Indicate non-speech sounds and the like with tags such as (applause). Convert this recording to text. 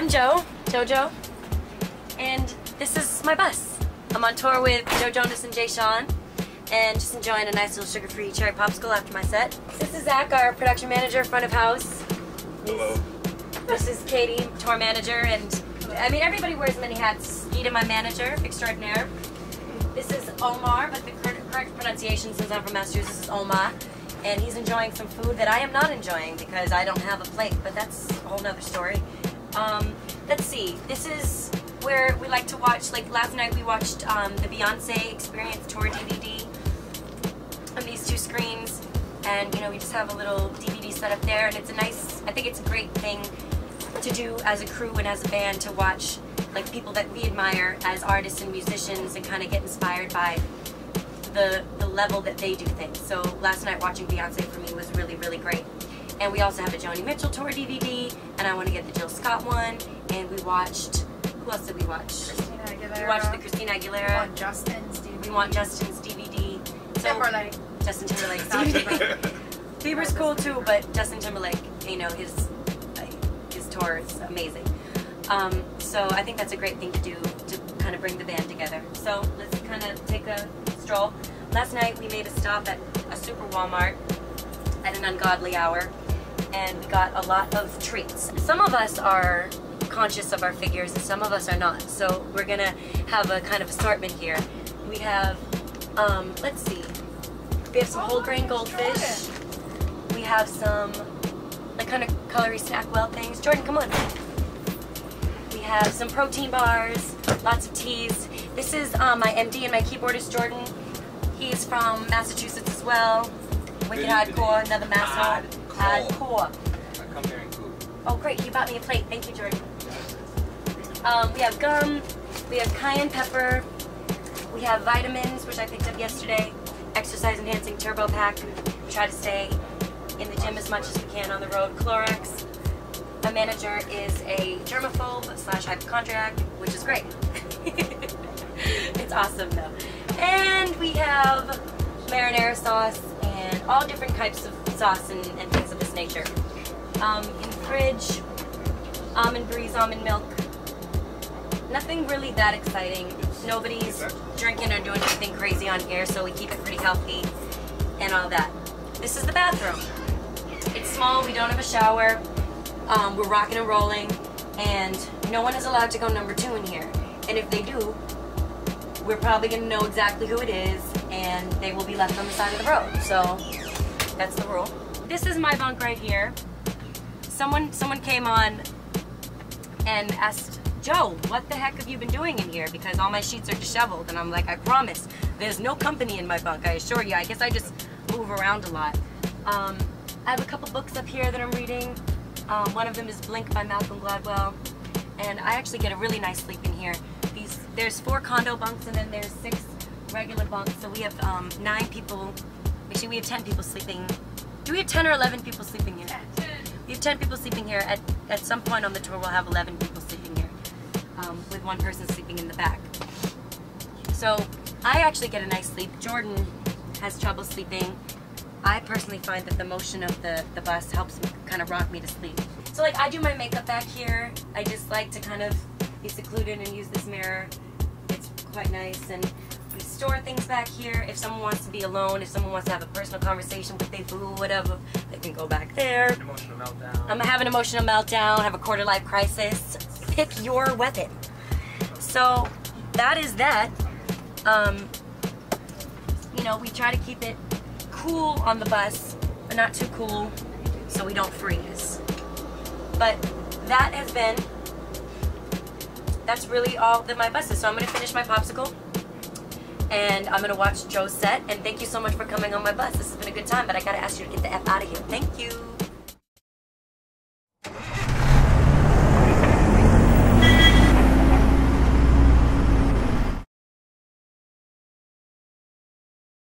I'm Joe, JoJo, and this is my bus. I'm on tour with Joe Jonas and Jay Sean, and just enjoying a nice little sugar-free cherry popsicle after my set. This is Zach, our production manager, front of house. Hello. This is Katie, tour manager, and I mean everybody wears many hats. Gita, my manager, extraordinaire. This is Omar, but the correct, correct pronunciation, since I'm from Massachusetts, is Omar. And he's enjoying some food that I am not enjoying because I don't have a plate, but that's a whole nother story. Um, let's see, this is where we like to watch, like last night we watched um, the Beyonce Experience Tour DVD on these two screens. And, you know, we just have a little DVD set up there, and it's a nice, I think it's a great thing to do as a crew and as a band to watch like people that we admire as artists and musicians and kind of get inspired by the the level that they do things. So last night watching Beyonce for me was really really great. And we also have a Joni Mitchell tour DVD, and I want to get the Jill Scott one. And we watched who else did we watch? Christina Aguilera. We watched the Christina Aguilera. We want Justin's DVD. We want Justin's DVD. So Timberlake. Justin Timberlake's (laughs) DVD. Bieber's cool too, but Justin Timberlake, you know, his his tour is amazing. Um, so I think that's a great thing to do to kind of bring the band together. So let's kind of take a stroll. Last night we made a stop at a super Walmart at an ungodly hour, and we got a lot of treats. Some of us are conscious of our figures, and some of us are not. So we're gonna have a kind of assortment here. We have, um, let's see, we have some whole grain goldfish. We have some like kind of calorie SnackWell things. Jordan, come on. We have some protein bars, lots of teas. This is um, my MD and my keyboardist Jordan. He's from Massachusetts as well. Wicked Hardcore, another Hardcore. I come here and cook. Oh great, you bought me a plate. Thank you, Jordan. Um, we have gum, we have cayenne pepper, we have vitamins, which I picked up yesterday, exercise enhancing turbo pack. We try to stay in the gym as much as we can on the road. Clorox. My manager is a germaphobe slash hypochondriac, which is great. (laughs) it's awesome though. And we have marinara sauce and all different types of sauce and, and things of this nature. Um, in fridge, almond breeze, almond milk. Nothing really that exciting. Nobody's drinking or doing anything crazy on here, so we keep it pretty healthy and all that. This is the bathroom. It's small, we don't have a shower. Um, we're rocking and rolling, and no one is allowed to go number two in here. And if they do, we're probably gonna know exactly who it is, and they will be left on the side of the road. So that's the rule. This is my bunk right here. Someone someone came on and asked Joe, what the heck have you been doing in here? Because all my sheets are disheveled, and I'm like, I promise, there's no company in my bunk. I assure you. I guess I just move around a lot. Um, I have a couple books up here that I'm reading. Um, one of them is Blink by Malcolm Gladwell, and I actually get a really nice sleep in here. These there's four condo bunks, and then there's six regular bunks. So we have um, nine people. Actually, we have ten people sleeping. Do we have ten or eleven people sleeping here? We have 10 people sleeping here. At, at some point on the tour, we'll have 11 people sleeping here, um, with one person sleeping in the back. So I actually get a nice sleep. Jordan has trouble sleeping. I personally find that the motion of the, the bus helps me kind of rock me to sleep. So like I do my makeup back here. I just like to kind of be secluded and use this mirror. It's quite nice and we store things back here. If someone wants to be alone, if someone wants to have a personal conversation with their boo, whatever, they can go back there. Emotional meltdown. I'm having an emotional meltdown, have a quarter life crisis. Pick your weapon. So that is that. Um, you know, we try to keep it cool on the bus, but not too cool so we don't freeze. But that has been, that's really all that my bus is. So I'm going to finish my popsicle and I'm to watch Joe's set. And thank you so much for coming on my bus. This has been a good time, but I got to ask you to get the F out of here. Thank you.